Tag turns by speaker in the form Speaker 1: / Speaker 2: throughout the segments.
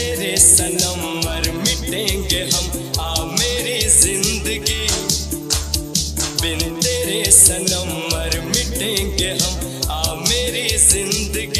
Speaker 1: तेरे सनम मर मिटेंगे हम। आ, मेरी ज़िंदगी। बिन तेरे सनम मर मिटेंगे हम। आ, मेरी ज़िंदगी।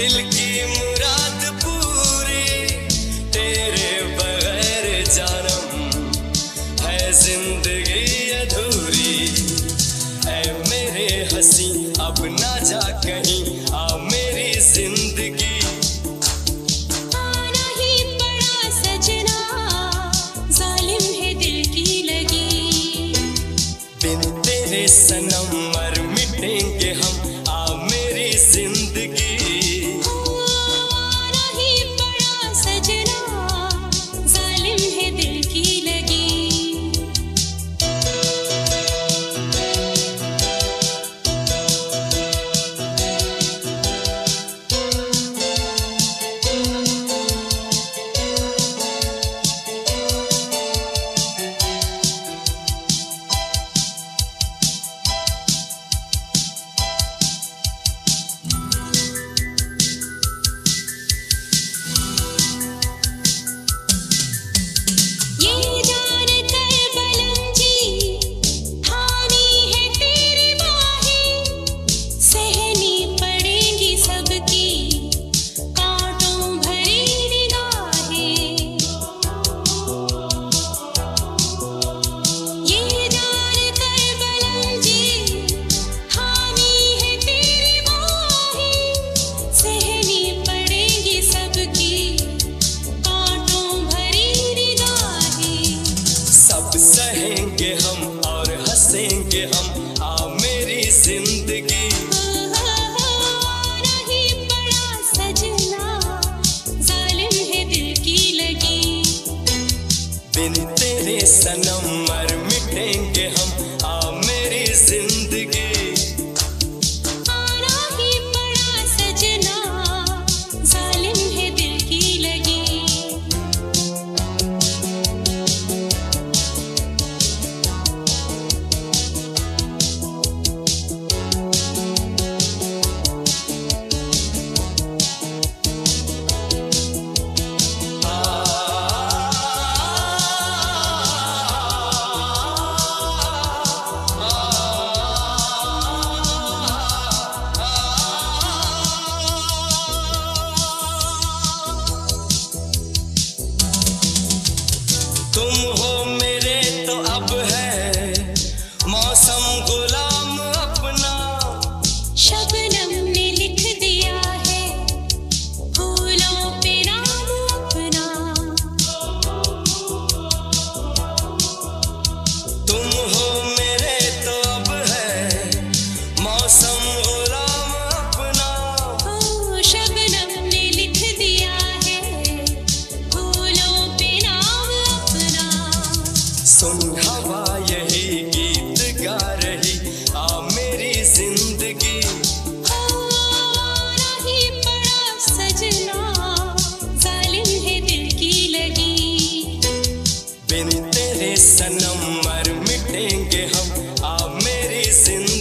Speaker 2: दिल की
Speaker 1: मुराद पूरी तेरे बगैर जानम है ज़िंदगी अधूरी। है मेरे हँसी अब ना जा कहीं आ मेरी ज़िंदगी।
Speaker 2: सन sanam Oh.
Speaker 1: बिन तेरे सनम मर मिटेंगे हम। आप मेरी ज़िंदगी